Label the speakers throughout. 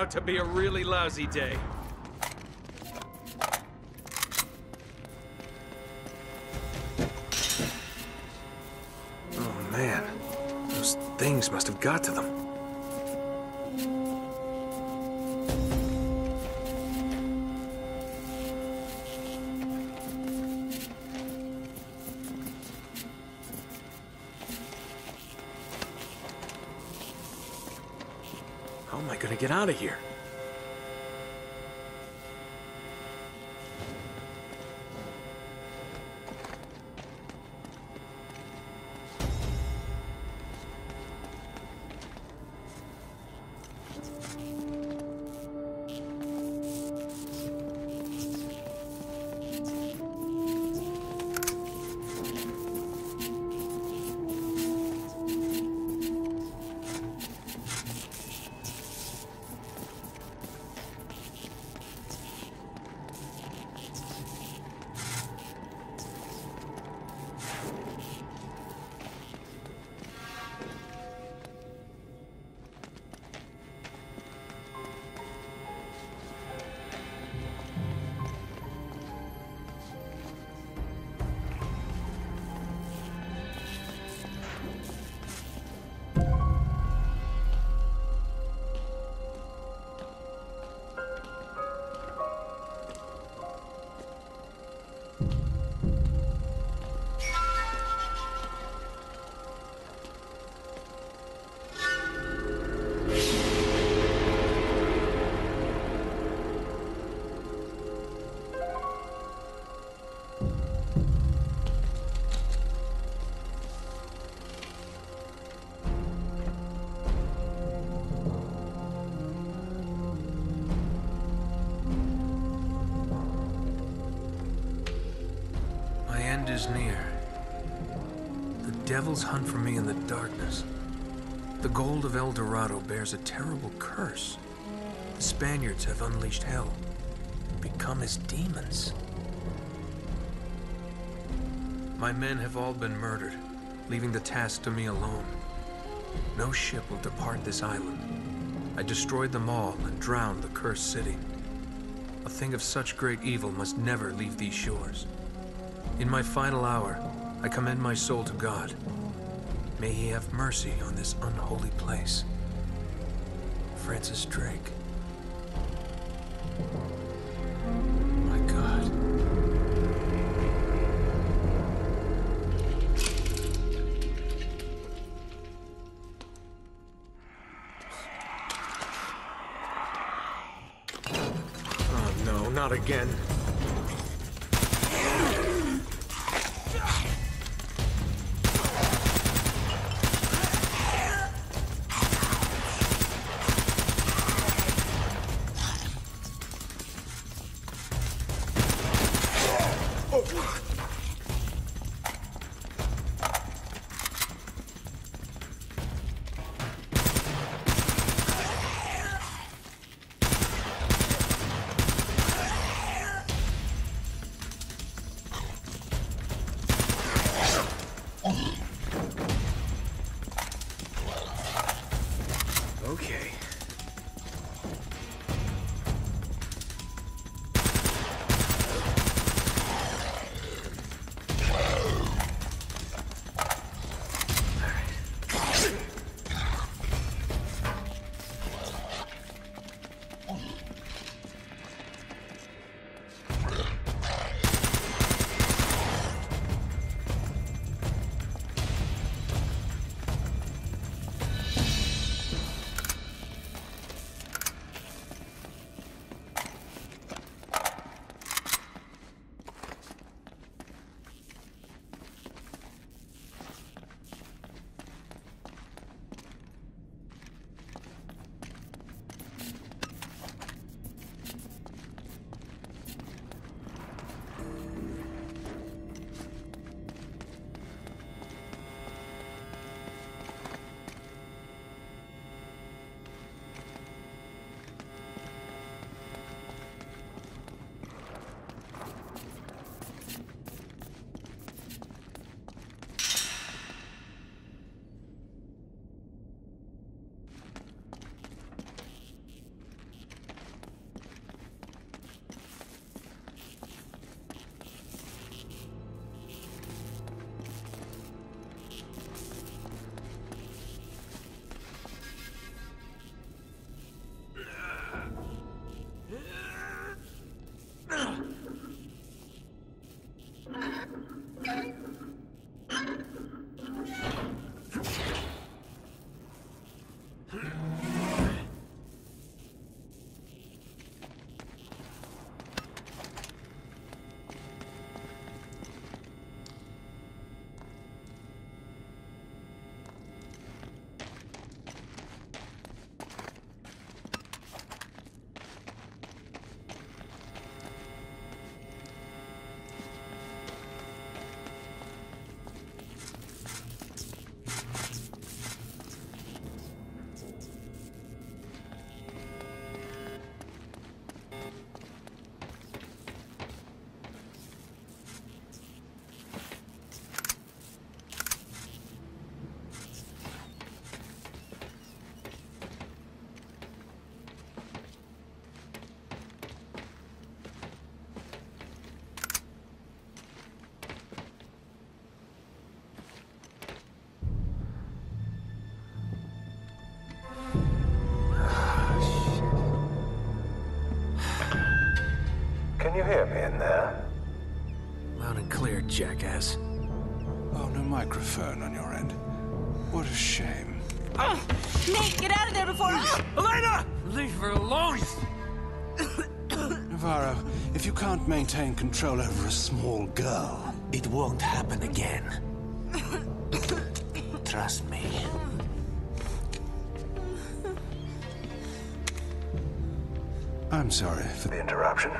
Speaker 1: out to be a really lousy day.
Speaker 2: Oh man, those things must have got to them. Am I gonna get out of here? Is near. The devils hunt for me in the darkness. The gold of El Dorado bears a terrible curse. The Spaniards have unleashed hell, become as demons. My men have all been murdered, leaving the task to me alone. No ship will depart this island. I destroyed them all and drowned the cursed city. A thing of such great evil must never leave these shores. In my final hour, I commend my soul to God. May he have mercy on this unholy place. Francis Drake. My God. Oh no, not again.
Speaker 3: Hear me in there?
Speaker 2: Loud and clear, jackass.
Speaker 4: Oh, no microphone on your end. What a shame.
Speaker 5: Ah, Nate, get out of there before.
Speaker 1: Elena! Leave her alone!
Speaker 4: Navarro, if you can't maintain control over a small girl,
Speaker 2: It won't happen again. Trust me.
Speaker 4: I'm sorry for
Speaker 3: The interruption.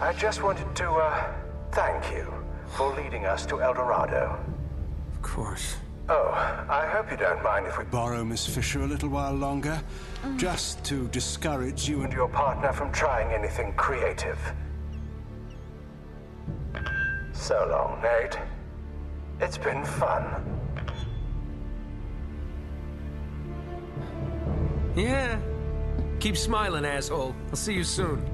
Speaker 3: I just wanted to, uh, thank you for leading us to El Dorado.
Speaker 2: Of course.
Speaker 3: Oh, I hope you don't mind if we
Speaker 4: Borrow Miss Fisher a little while longer, just to discourage you and
Speaker 3: and your partner from trying anything creative. So long, Nate. It's been fun.
Speaker 2: Yeah. Keep smiling, asshole. I'll see you soon.